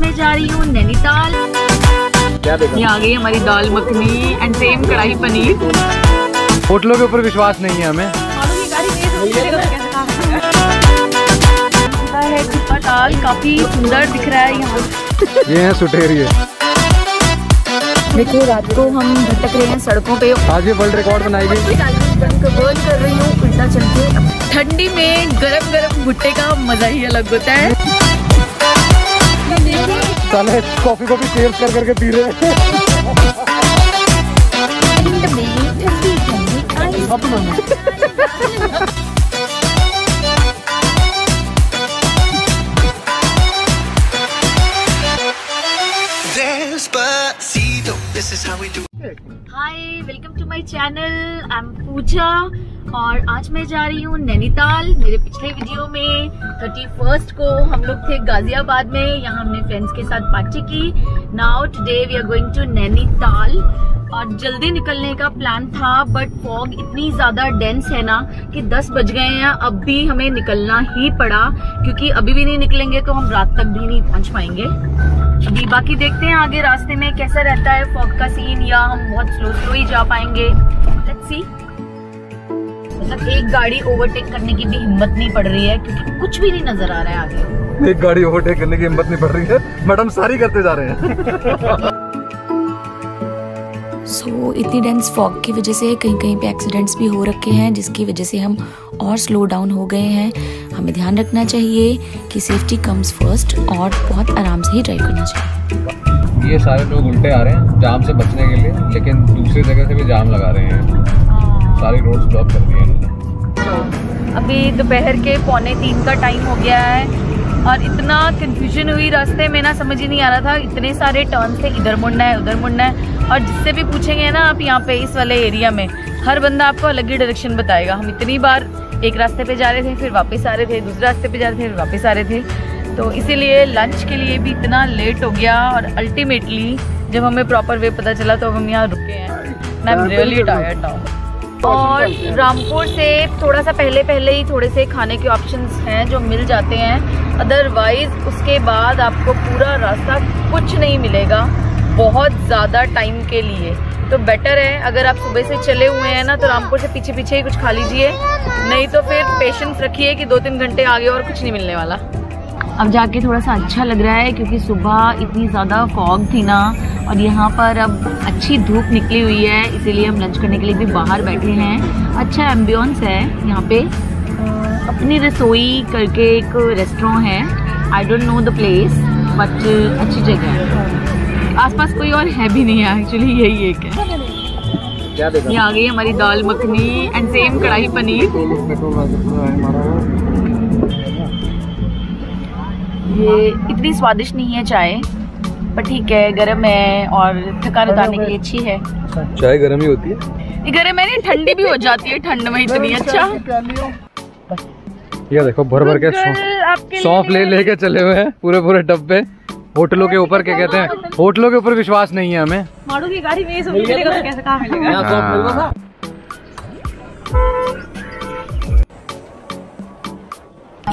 मैं जा रही हूँ नैनीताल ये आ गई हमारी दाल मखनी एंड सेम कढ़ाई पनीर। होटलों के ऊपर विश्वास नहीं है हमें। है कुप्पा दाल काफ़ी सुंदर दिख रहा है यहाँ। ये है देखिए रात को हम भटक रहे हैं सड़कों पे। आज ये वर्ल्ड रिकॉर्ड बनाई गई। कर रही हूँ उल्टा चल के। ठंडी में गरम गरम भुट्टे का मज़ा ही अलग होता है। साले कॉफ़ी कॉफ़ी सेव कर करके पी रहे हैं Despacito, this is how we do. हाय और आज मैं जा रही हूँ नैनीताल, मेरे पिछले वीडियो में। थर्टी फ़र्स्ट को हम लोग थे गाजियाबाद में। यहाँ हमने फ्रेंड्स के साथ पार्टी की। Now today we are going to Nainital. और जल्दी निकलने का प्लान था बट फॉग इतनी ज़्यादा डेंस है ना कि 10 बज गए हैं। अब भी हमें निकलना ही पड़ा, क्योंकि अभी भी नहीं निकलेंगे तो हम रात तक भी नहीं पहुँच पाएँगे। अभी बाकी देखते हैं आगे रास्ते में कैसा रहता है फॉग का सीन या हम बहुत स्लो स्लो ही जा पाएँगे। लेट्स सी मतलब एक गाड़ी ओवरटेक करने की भी हिम्मत नहीं पड़ रही है क्योंकि कुछ भी नहीं नज़र आ रहा है आगे। एक गाड़ी ओवरटेक करने की हिम्मत नहीं पड़ रही है। मैडम सारी करते जा रहे हैं। सो so, इतनी डेंस फॉग की वजह से कहीं कहीं पे एक्सीडेंट्स भी हो रखे हैं जिसकी वजह से हम और स्लो डाउन हो गए हैं। हमें ध्यान रखना चाहिए कि सेफ्टी कम्स फ़र्स्ट और बहुत आराम से ही ड्राइव करना चाहिए। ये सारे लोग उल्टे आ रहे हैं जाम से बचने के लिए लेकिन दूसरी जगह से भी जाम लगा रहे हैं। सारी रोड्स ब्लॉक कर दिए इन्होंने अभी दोपहर के पौने तीन का टाइम हो गया है और इतना कंफ्यूजन हुई रास्ते में ना समझ ही नहीं आ रहा था। इतने सारे टर्न थे इधर मुड़ना है उधर मुड़ना है। और जिससे भी पूछेंगे ना आप यहाँ पे इस वाले एरिया में हर बंदा आपको अलग ही डायरेक्शन बताएगा। हम इतनी बार एक रास्ते पे जा रहे थे फिर वापस आ रहे थे दूसरे रास्ते पे जा रहे थे फिर वापस आ रहे थे। तो इसीलिए लंच के लिए भी इतना लेट हो गया और अल्टीमेटली जब हमें प्रॉपर वे पता चला तो अब हम यहाँ रुके हैं। I am really tired now और रामपुर से थोड़ा सा पहले पहले ही थोड़े से खाने के ऑप्शंस हैं जो मिल जाते हैं। अदरवाइज़ उसके बाद आपको पूरा रास्ता कुछ नहीं मिलेगा। बहुत ज़्यादा टाइम के लिए। तो बेटर है अगर आप सुबह से चले हुए हैं ना तो रामपुर से पीछे पीछे ही कुछ खा लीजिए। नहीं तो फिर पेशेंस रखिए कि दो तीन घंटे आगे और कुछ नहीं मिलने वाला। अब जाके थोड़ा सा अच्छा लग रहा है क्योंकि सुबह इतनी ज़्यादा फॉग थी ना और यहाँ पर अब अच्छी धूप निकली हुई है इसीलिए हम लंच करने के लिए भी बाहर बैठे हैं अच्छा एम्बियंस है यहाँ पे अपनी रसोई करके एक रेस्टोरेंट है I don't know the place but अच्छी जगह है आसपास कोई और है भी नहीं है एक्चुअली यही एक है ये आ गई हमारी दाल मखनी एंड सेम कढ़ाई पनीर ये इतनी स्वादिष्ट नहीं है चाय पर ठीक है गर्म है और थकान उतारने के लिए अच्छी है। चाय गर्म ही होती है? गर्म है नहीं ठंडी भी हो जाती है ठंड में इतनी अच्छा। ये देखो भर भर के सौंफ ले लेके चले हुए हैं पूरे पूरे डब्बे। होटलों के ऊपर क्या कहते हैं? होटलों के ऊपर विश्वास नहीं है हमें। मारू की गाड़ी में ये सब मिलेगा तो कैसे कहाँ? मिलेगा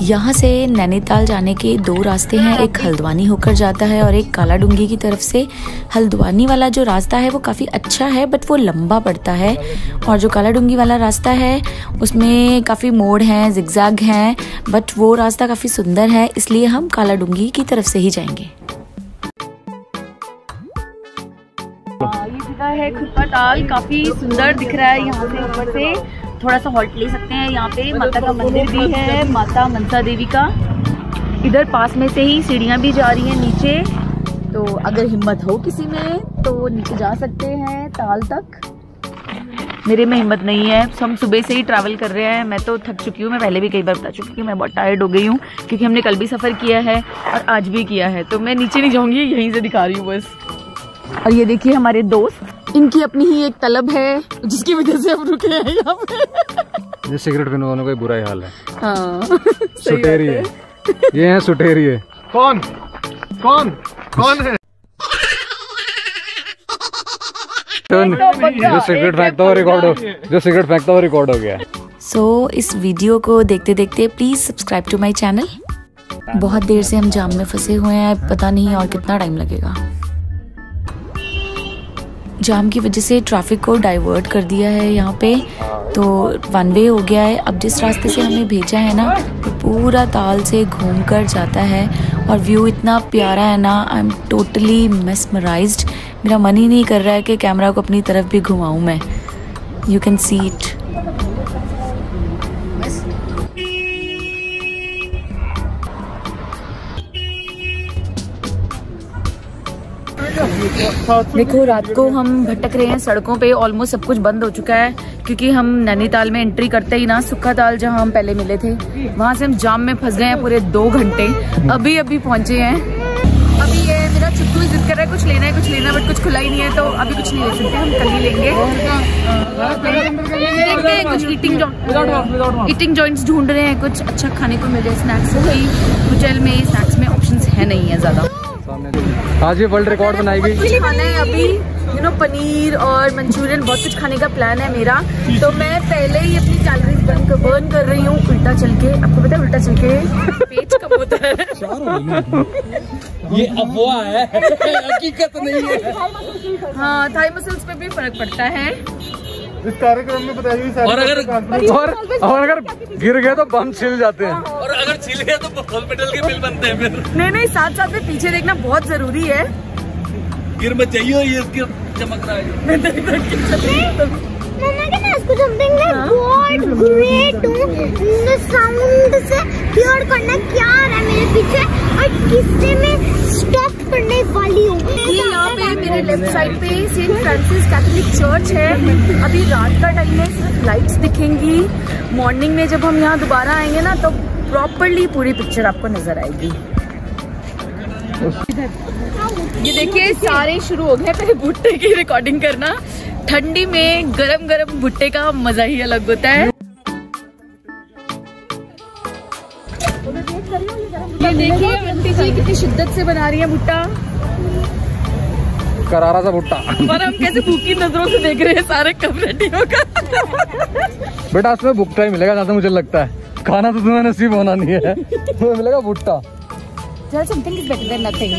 यहाँ से नैनीताल जाने के दो रास्ते हैं। एक हल्द्वानी होकर जाता है और एक काला डूँगी की तरफ़ से। हल्द्वानी वाला जो रास्ता है, वो काफ़ी अच्छा है बट वो लंबा पड़ता है। और जो काला डूँगी वाला रास्ता है, उसमें काफ़ी मोड़ हैं जिगजैग हैं बट वो रास्ता काफ़ी सुंदर है, इसलिए हम काला डूँगी की तरफ़ से ही जाएँगे। ये जगह है खुदा ताल, काफ़ी सुंदर दिख रहा है यहाँ से ऊपर से। थोड़ा सा हॉल्ट ले सकते हैं यहाँ पे। माता का मंदिर भी है माता मनसा देवी का। इधर पास में से ही सीढ़ियाँ भी जा रही हैं नीचे। तो अगर हिम्मत हो किसी में तो नीचे जा सकते हैं ताल तक। मेरे में हिम्मत नहीं है। हम सुबह से ही ट्रैवल कर रहे हैं। मैं तो थक चुकी हूँ। मैं पहले भी कई बार बता चुकी हूँ। मैं बहुत टायर्ड हो गई हूँ क्योंकि हमने कल भी सफ़र किया है और आज भी किया है। तो मैं नीचे नहीं जाऊँगी यहीं से दिखा रही हूँ बस। और ये देखिए हमारे दोस्त। इनकी अपनी ही एक तलब है जिसकी वजह से हम रुके हैं यहाँ पे। ये सिगरेट पीने वालों का ही बुरा ही हाल है। हाँ सुटेरी है। है। ये है सुटेरी है। कौन? कौन? कौन है? तो जो सिगरेट फेंकता हुआ रिकॉर्ड हो जो सिगरेट फेंकता हुआ रिकॉर्ड हो गया। सो so, इस वीडियो को देखते देखते please subscribe to my channel बहुत देर से हम जाम में फंसे हुए हैं पता नहीं और कितना टाइम लगेगा। जाम की वजह से ट्रैफ़िक को डाइवर्ट कर दिया है यहाँ पे। तो वन वे हो गया है। अब जिस रास्ते से हमें भेजा है ना तो पूरा ताल से घूम कर जाता है और व्यू इतना प्यारा है ना आई एम टोटली मेसमराइज मेरा मन ही नहीं कर रहा है कि कैमरा को अपनी तरफ़ भी घुमाऊँ मैं। यू कैन सी इट देखो, रात को हम भटक रहे हैं सड़कों पे ऑलमोस्ट सब कुछ बंद हो चुका है, क्योंकि हम नैनीताल में एंट्री करते ही ना सुखा ताल जहाँ हम पहले मिले थे, वहाँ से हम जाम में फंस गए हैं पूरे दो घंटे। अभी अभी पहुँचे हैं। अभी ये मेरा चुट्टू जिद कर रहा है, कुछ लेना है, कुछ लेना है बट कुछ खुला ही नहीं है तो अभी कुछ नहीं ले सकते, हम कल ही लेंगे। देखते हैं, कुछ ईटिंग ईटिंग जॉइंट्स ढूंढ रहे हैं, कुछ अच्छा खाने को मिल जाए स्नैक्स होटल में स्नैक्स में ऑप्शंस है नहीं है ज़्यादा। आज ये वर्ल्ड रिकॉर्ड बनाई गई खाना है अभी यू नो पनीर और मंचूरियन बहुत कुछ खाने का प्लान है मेरा। तो मैं पहले ही अपनी कैलोरीज बर्न कर बर्न कर रही हूँ उल्टा चल के। आपको पता है उल्टा चल के पेट कम होता है। ये अफवाह है। हकीकत नहीं है। हाँ थाई मसल्स पे भी फ़र्क पड़ता है। इस कार्यक्रम में बताइए सारी और अगर और और अगर गिर गए तो बम छिल जाते हैं। और अगर छिल गया तो हॉस्पिटल के बिल बनते हैं फिर। नहीं नहीं साथ साथ में पीछे देखना बहुत ज़रूरी है। गिर मत चाहिए ये इसके चमक रहा है। something like what great the sound से प्योर करना क्या आ रहा है मेरे पीछे? और किससे मैं स्टॉप करने वाली हूँ। ये यहाँ पे मेरे लेफ़्ट साइड पे सेंट फ्रांसिस कैथोलिक चर्च है। अभी रात का टाइम है सिर्फ़ लाइट्स दिखेंगी। मॉर्निंग में जब हम यहाँ दोबारा आएँगे ना तो प्रॉपरली पूरी पिक्चर आपको नज़र आएगी। ये देखिए सारे शुरू हो गए पहले भुट्टे की रिकॉर्डिंग करना। ठंडी में गरम गरम भुट्टे का मज़ा ही अलग होता है। ये देखिए जी कितनी शिद्दत से बना रही है भुट्टा। करारा सा भुट्टा। और हम कैसे भूखी नज़रों से देख रहे हैं सारे रेडी होगा बेटा उसमें भुट्टा ही मिलेगा जहाँ मुझे लगता है। खाना तो तुम्हें नसीब होना नहीं है। तुम्हें मिलेगा भुट्टा। Something is better than nothing.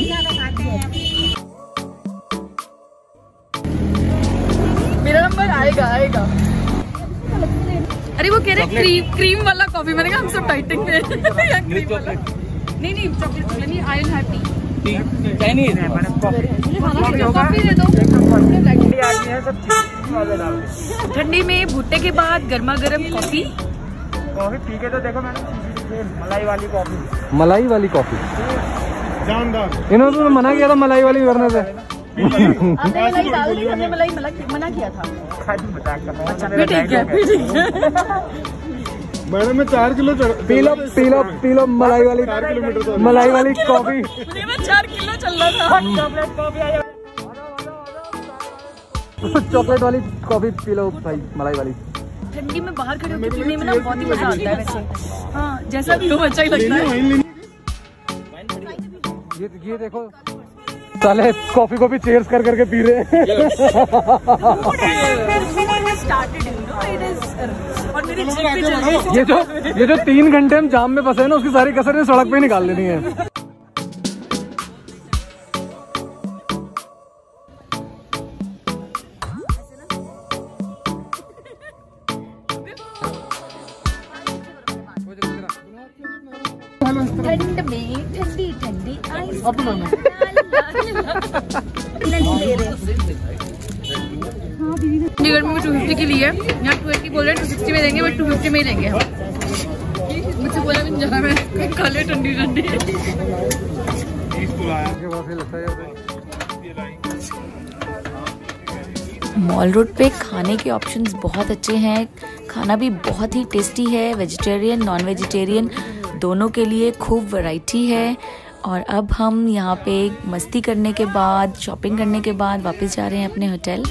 मेरा नंबर आएगा आएगा। अरे वो कह रहे हैं क्रीम क्रीम वाला कॉफ़ी मैंने कहा हम सब डाइटिंग में क्रीम वाला। नहीं नहीं चॉकलेट नहीं I have tea Chinese coffee. दे दो। ठंडी में भुट्टे के बाद गर्मा गर्म कॉफ़ी कॉफ़ी पी के तो देखो मैडम मलाई वाली कॉफ़ी। मलाई वाली कॉफ़ी? जानदार इन्होंने तो मना किया था मलाई वाली करने से। आपने मलाई डाल दी हमने मलाई मना किया था। फिर ठीक है फिर ठीक है। मैडम मैं चार किलो चढ़- पी लो पी लो पी लो मलाई वाली चार किलोमीटर मलाई वाली कॉफ़ी। चार किलो चलना था। चॉकलेट वाली कॉफ़ी पी लो भाई मलाई वाली। ठंडी में बाहर खड़े होकर पीने में ना बहुत ही मज़ा आता है वैसे। हाँ जैसा भी हो अच्छा ही लगता है। ये ये देखो। साले कॉफ़ी को भी चेयर्स कर करके पी रहे हैं है ये जो ये जो तीन घंटे हम जाम में फंसे हैं ना उसकी सारी कसर सड़क पे ही निकाल लेनी है ठंड में ठंडी ठंडी आइस में टू फिफ्टी की लिए यहाँ टू एट्टी बोल रहे हैं टू सिक्सटी में देंगे बट टू फिफ्टी में ही देंगे। मुझसे बोला भी जा रहा मैं खा ले ठंडी ठंडी मॉल रोड पे खाने के ऑप्शंस बहुत अच्छे हैं। खाना भी बहुत ही टेस्टी है। वेजिटेरियन नॉन वेजिटेरियन दोनों के लिए खूब वैरायटी है। और अब हम यहाँ पे मस्ती करने के बाद शॉपिंग करने के बाद वापस जा रहे हैं अपने होटल